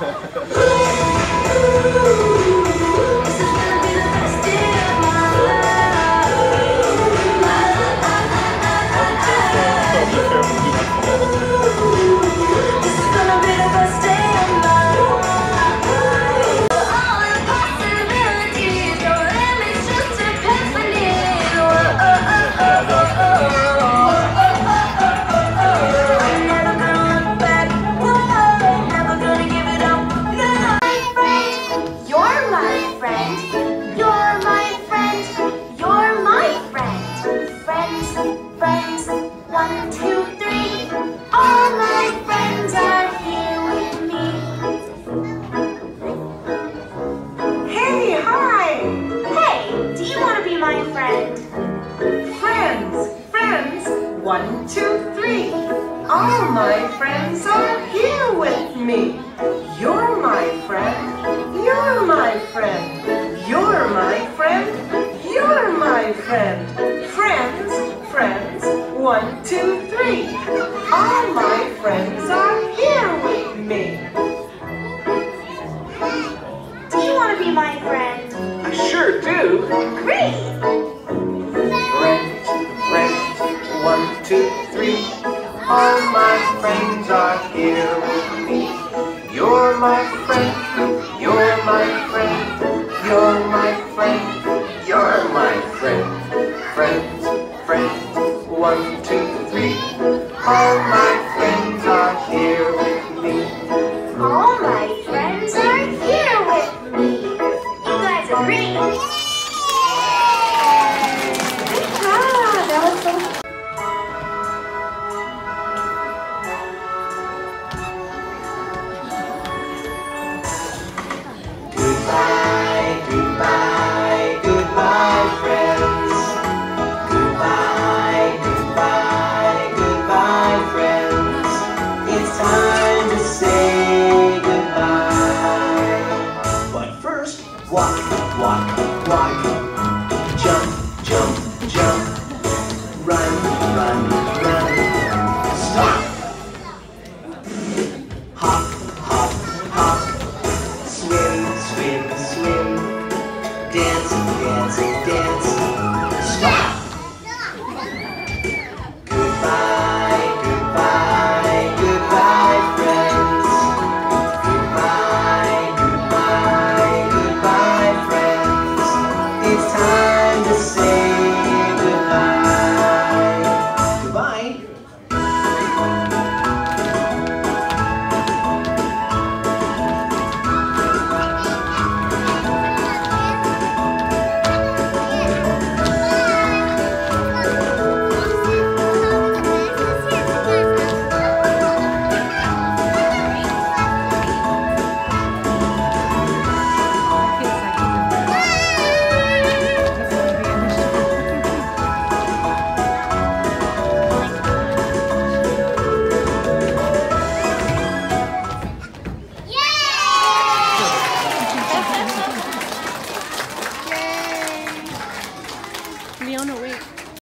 Yeah. Friend. You're my friend. You're my friend. Friends, friends. One, two, three. All my friends are here with me. Hey, hi! Hey, do you want to be my friend? Friends, friends, one, two, three. All my friends are here with me. All my friends are here with me. You're my friend, you're my friend, you're my friend, you're my friend. Friends, friends, one, two, three. All my friends are here with me. All my friends are here with me. You guys? Ah, goodbye. time.